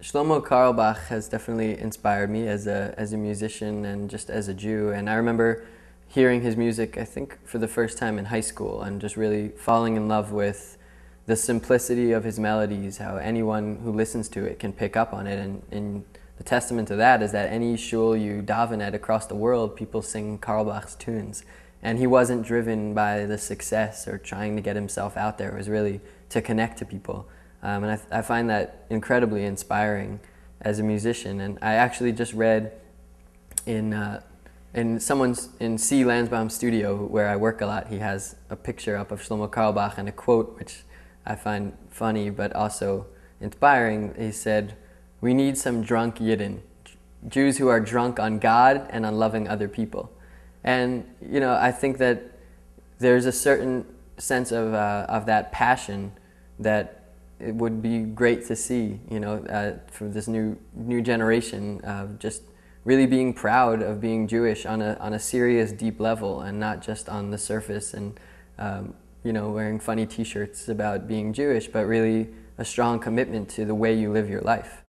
Shlomo Carlebach has definitely inspired me as a as a musician and just as a Jew. And I remember hearing his music, I think, for the first time in high school, and just really falling in love with the simplicity of his melodies. How anyone who listens to it can pick up on it, and, and the testament to that is that any shul you daven at across the world, people sing Carlebach's tunes. And he wasn't driven by the success or trying to get himself out there. It was really to connect to people. Um, and I, I, find that incredibly inspiring as a musician. And I actually just read in, uh, in someone's, in C. Lansbaum's studio, where I work a lot, he has a picture up of Shlomo Carlebach and a quote which I find funny but also inspiring. He said, We need some drunk Yidden, Jews who are drunk on God and on loving other people. And, you know, I think that there's a certain sense of, uh, of that passion that it would be great to see, you know, uh, for this new new generation of just really being proud of being Jewish on a on a serious, deep level, and not just on the surface and um, you know wearing funny T-shirts about being Jewish, but really a strong commitment to the way you live your life.